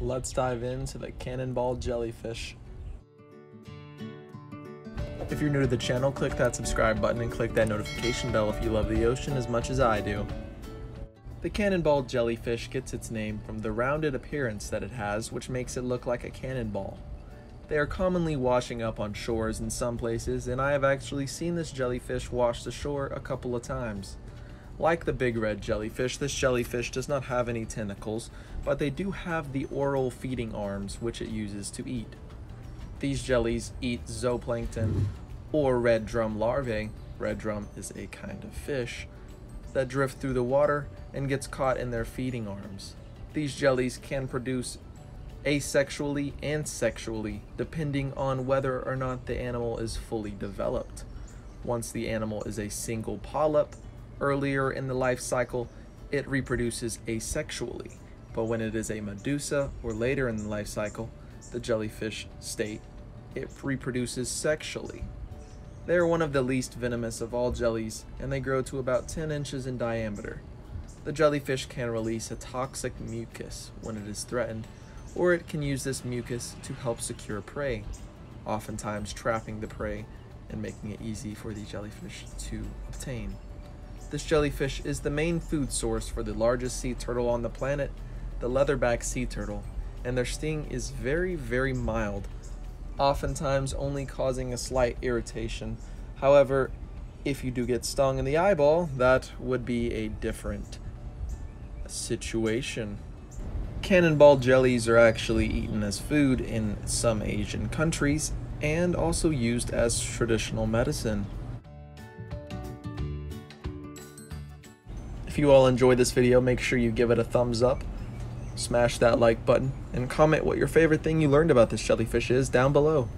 let's dive into the cannonball jellyfish. If you're new to the channel, click that subscribe button and click that notification bell if you love the ocean as much as I do. The cannonball jellyfish gets its name from the rounded appearance that it has, which makes it look like a cannonball. They are commonly washing up on shores in some places, and I have actually seen this jellyfish wash the shore a couple of times. Like the big red jellyfish, this jellyfish does not have any tentacles, but they do have the oral feeding arms which it uses to eat. These jellies eat zooplankton or red drum larvae, red drum is a kind of fish, that drift through the water and gets caught in their feeding arms. These jellies can produce asexually and sexually, depending on whether or not the animal is fully developed. Once the animal is a single polyp, earlier in the life cycle, it reproduces asexually. But when it is a medusa or later in the life cycle, the jellyfish state, it reproduces sexually. They are one of the least venomous of all jellies, and they grow to about 10 inches in diameter. The jellyfish can release a toxic mucus when it is threatened, or it can use this mucus to help secure prey, oftentimes trapping the prey and making it easy for the jellyfish to obtain. This jellyfish is the main food source for the largest sea turtle on the planet, the leatherback sea turtle, and their sting is very, very mild, oftentimes only causing a slight irritation. However, if you do get stung in the eyeball, that would be a different situation. Cannonball jellies are actually eaten as food in some Asian countries and also used as traditional medicine. If you all enjoyed this video, make sure you give it a thumbs up, smash that like button, and comment what your favorite thing you learned about this jellyfish is down below.